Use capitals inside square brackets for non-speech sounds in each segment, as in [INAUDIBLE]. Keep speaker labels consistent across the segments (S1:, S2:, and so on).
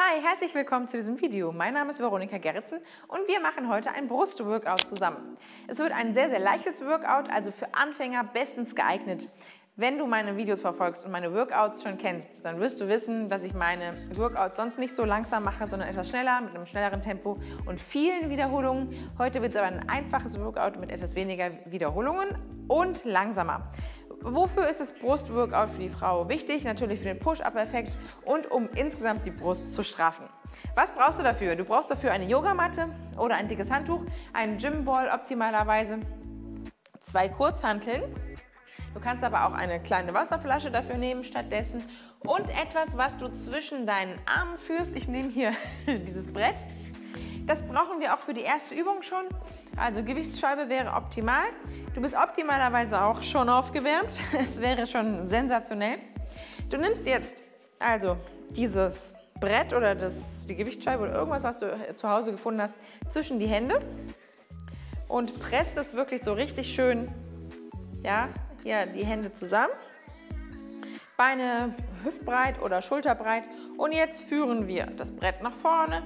S1: Hi, herzlich willkommen zu diesem Video. Mein Name ist Veronika Gerritsen und wir machen heute ein Brustworkout zusammen. Es wird ein sehr, sehr leichtes Workout, also für Anfänger bestens geeignet. Wenn du meine Videos verfolgst und meine Workouts schon kennst, dann wirst du wissen, dass ich meine Workouts sonst nicht so langsam mache, sondern etwas schneller, mit einem schnelleren Tempo und vielen Wiederholungen. Heute wird es aber ein einfaches Workout mit etwas weniger Wiederholungen und langsamer. Wofür ist das Brustworkout für die Frau wichtig? Natürlich für den Push-Up-Effekt und um insgesamt die Brust zu straffen. Was brauchst du dafür? Du brauchst dafür eine Yogamatte oder ein dickes Handtuch, einen Gymball optimalerweise, zwei Kurzhanteln. Du kannst aber auch eine kleine Wasserflasche dafür nehmen stattdessen und etwas, was du zwischen deinen Armen führst. Ich nehme hier [LAUGHS] dieses Brett das brauchen wir auch für die erste Übung schon. Also Gewichtsscheibe wäre optimal. Du bist optimalerweise auch schon aufgewärmt. [LAUGHS] Es wäre schon sensationell. Du nimmst jetzt also dieses Brett oder das, die Gewichtsscheibe oder irgendwas, was du zu Hause gefunden hast, zwischen die Hände und presst es wirklich so richtig schön, ja, hier die Hände zusammen. Beine hüftbreit oder schulterbreit. Und jetzt führen wir das Brett nach vorne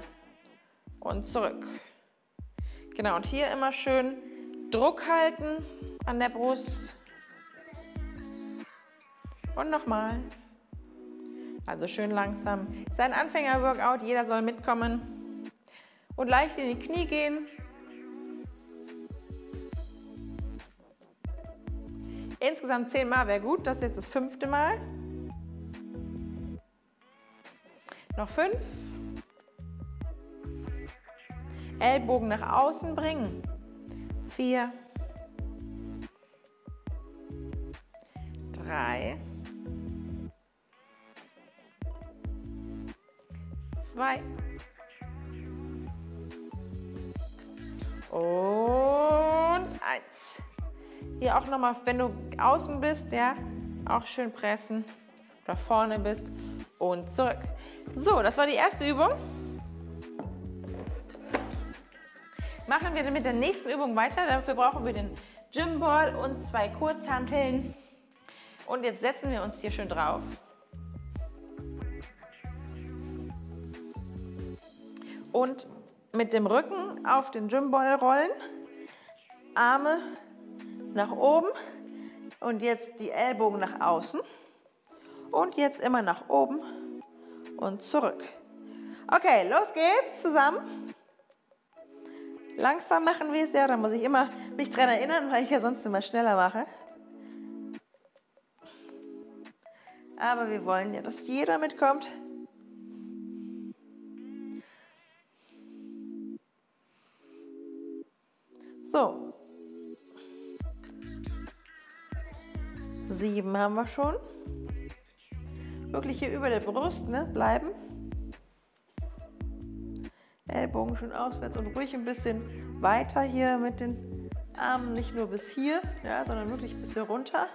S1: und zurück. Genau, und hier immer schön Druck halten an der Brust. Und nochmal. Also schön langsam. Es ist ein Anfänger-Workout, jeder soll mitkommen. Und leicht in die Knie gehen. Insgesamt zehnmal wäre gut, das ist jetzt das fünfte Mal. Noch fünf. Ellbogen nach außen bringen. Vier. Drei. Zwei. Und eins. Hier auch nochmal, wenn du außen bist, ja, auch schön pressen. Oder vorne bist und zurück. So, das war die erste Übung. Machen wir mit der nächsten Übung weiter. Dafür brauchen wir den Gymball und zwei Kurzhanteln. Und jetzt setzen wir uns hier schön drauf. Und mit dem Rücken auf den Gymball rollen. Arme nach oben und jetzt die Ellbogen nach außen. Und jetzt immer nach oben und zurück. Okay, los geht's zusammen. Langsam machen wir es ja, da muss ich immer mich dran erinnern, weil ich ja sonst immer schneller mache. Aber wir wollen ja, dass jeder mitkommt. So. Sieben haben wir schon. Wirklich hier über der Brust ne, bleiben. Ellbogen schön auswärts und ruhig ein bisschen weiter hier mit den Armen, nicht nur bis hier, ja, sondern wirklich bis hier runter.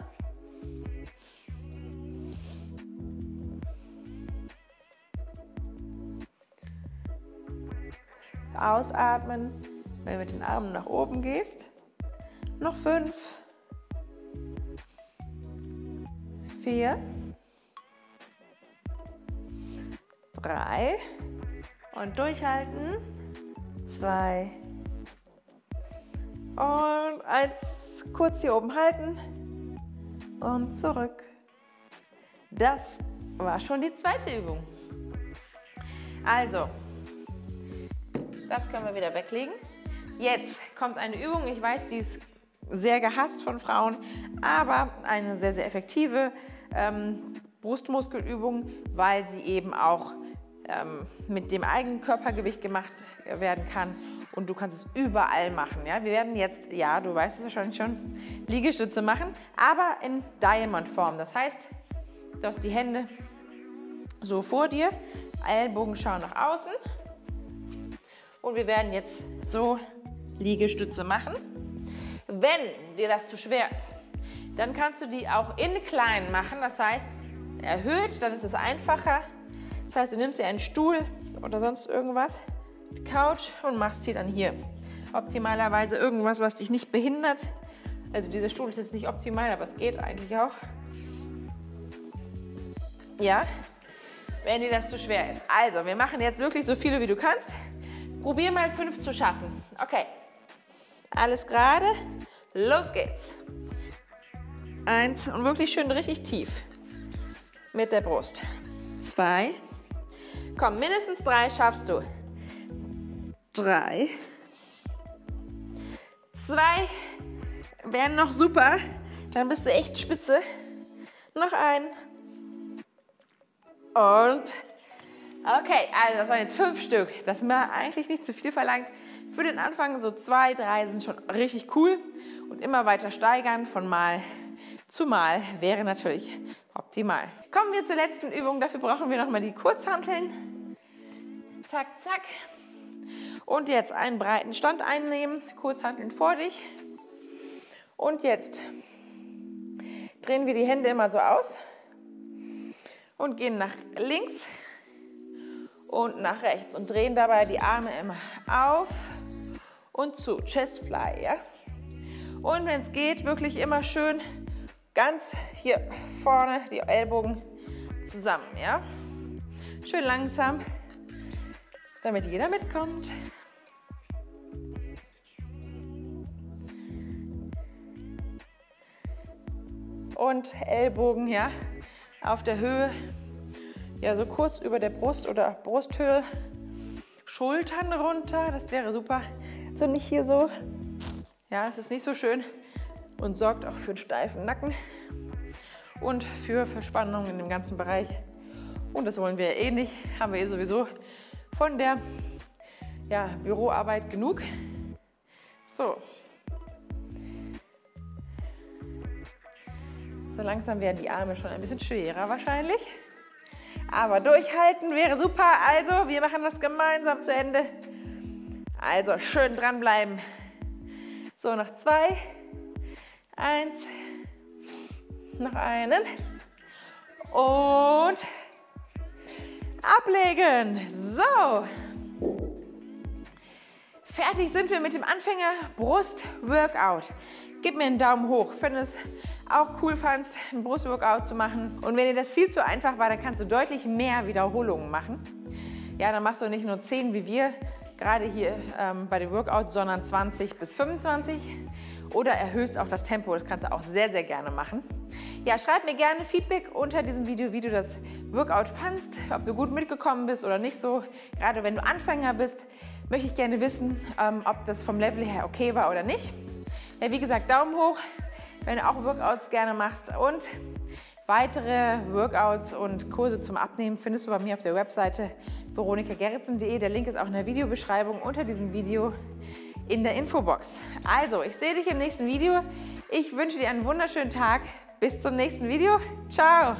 S1: Ausatmen, wenn du mit den Armen nach oben gehst. Noch fünf, vier, drei, und durchhalten. Zwei. Und eins. Kurz hier oben halten. Und zurück. Das war schon die zweite Übung. Also, das können wir wieder weglegen. Jetzt kommt eine Übung. Ich weiß, die ist sehr gehasst von Frauen, aber eine sehr, sehr effektive ähm, Brustmuskelübung, weil sie eben auch ähm, mit dem eigenen Körpergewicht gemacht werden kann und du kannst es überall machen. Ja? Wir werden jetzt, ja, du weißt es wahrscheinlich schon, Liegestütze machen, aber in Diamond-Form. Das heißt, du hast die Hände so vor dir, Ellbogen schauen nach außen und wir werden jetzt so Liegestütze machen. Wenn dir das zu schwer ist, dann kannst du die auch in klein machen, das heißt erhöht, dann ist es einfacher das heißt, du nimmst dir einen Stuhl oder sonst irgendwas, Couch und machst sie dann hier. Optimalerweise irgendwas, was dich nicht behindert. Also dieser Stuhl ist jetzt nicht optimal, aber es geht eigentlich auch. Ja, wenn dir das zu schwer ist. Also, wir machen jetzt wirklich so viele, wie du kannst. Probier mal fünf zu schaffen. Okay. Alles gerade. Los geht's. Eins und wirklich schön richtig tief mit der Brust. Zwei. Komm, mindestens drei schaffst du. Drei. Zwei wären noch super. Dann bist du echt spitze. Noch ein. Und okay, also das waren jetzt fünf Stück. Das war eigentlich nicht zu viel verlangt. Für den Anfang so zwei, drei sind schon richtig cool. Und immer weiter steigern von Mal zu Mal wäre natürlich optimal. Kommen wir zur letzten Übung. Dafür brauchen wir nochmal die Kurzhanteln. Zack, zack. Und jetzt einen breiten Stand einnehmen. Kurzhanteln vor dich. Und jetzt drehen wir die Hände immer so aus und gehen nach links und nach rechts und drehen dabei die Arme immer auf und zu. Chest Fly, ja? Und wenn es geht, wirklich immer schön ganz hier vorne die Ellbogen zusammen, ja? Schön langsam, damit jeder mitkommt. Und Ellbogen, ja, auf der Höhe, ja, so kurz über der Brust oder Brusthöhe. Schultern runter, das wäre super. So nicht hier so. Ja, es ist nicht so schön und sorgt auch für einen steifen Nacken und für Verspannungen in dem ganzen Bereich. Und das wollen wir eh nicht, haben wir eh sowieso von der ja, Büroarbeit genug. So. So langsam werden die Arme schon ein bisschen schwerer wahrscheinlich. Aber durchhalten wäre super. Also, wir machen das gemeinsam zu Ende. Also, schön dranbleiben. So, noch zwei. Eins. Noch einen. Und ablegen. So. Fertig sind wir mit dem Anfänger Brust Workout. Gib mir einen Daumen hoch, wenn du es auch cool fandst, ein Brust Workout zu machen. Und wenn dir das viel zu einfach war, dann kannst du deutlich mehr Wiederholungen machen. Ja, dann machst du nicht nur 10 wie wir, gerade hier ähm, bei dem Workout, sondern 20 bis 25 oder erhöhst auch das Tempo. Das kannst du auch sehr, sehr gerne machen. Ja, schreib mir gerne Feedback unter diesem Video, wie du das Workout fandst, ob du gut mitgekommen bist oder nicht so. Gerade wenn du Anfänger bist, möchte ich gerne wissen, ähm, ob das vom Level her okay war oder nicht. Ja, wie gesagt, Daumen hoch, wenn du auch Workouts gerne machst und Weitere Workouts und Kurse zum Abnehmen findest du bei mir auf der Webseite veronikagerritsen.de. Der Link ist auch in der Videobeschreibung unter diesem Video in der Infobox. Also, ich sehe dich im nächsten Video. Ich wünsche dir einen wunderschönen Tag. Bis zum nächsten Video. Ciao.